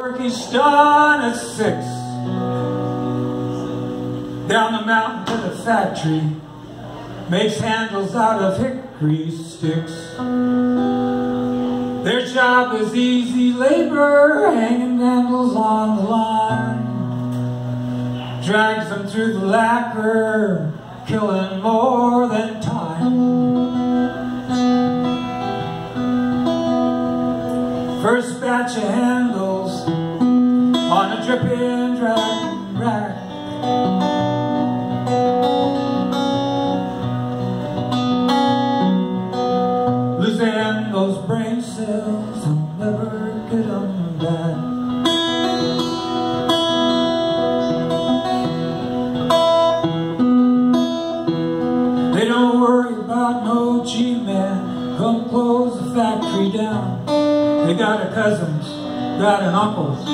Work is done at six. Down the mountain to the factory makes handles out of hickory sticks. Their job is easy labor, hanging handles on the line. Drags them through the lacquer, killing more than time. First batch handles on a dripping drag rack. Losing those brain cells, I'll never get them back. They don't worry about no G-man, come close the factory down. They got a cousins, got an uncles,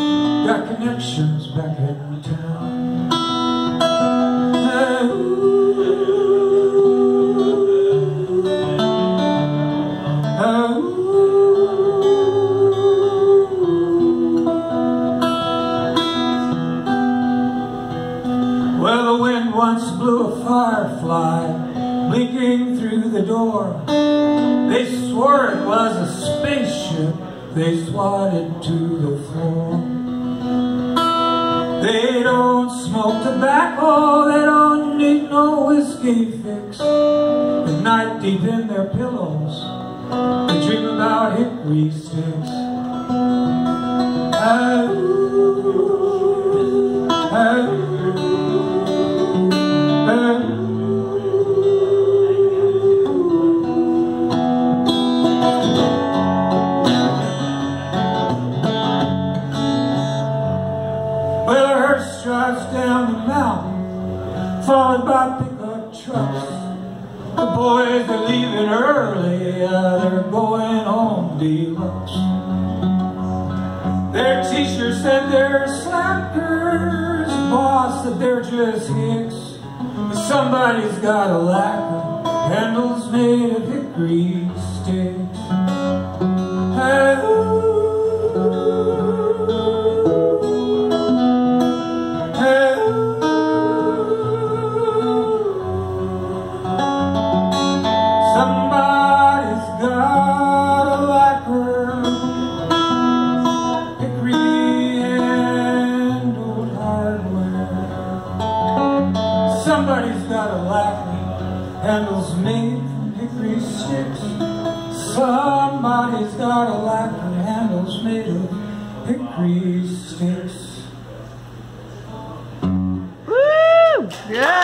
got connections back in town. Hey, Well, the wind once blew a firefly blinking through the door. They swore it was a spaceship they swatted to the floor. They don't smoke tobacco, they don't need no whiskey fix. At night deep in their pillows, they dream about hickory sticks. Ah, down the mountain, followed by pickup trucks. The boys are leaving early, they're going home deluxe. Their t-shirts said they're slackers, boss said they're just hicks. But somebody's got a lacquer, handles made of hickory sticks. Somebody's got a lacquer, handles made hickory sticks. Somebody's got a lacquer, handles made of hickory sticks. Woo! Yeah!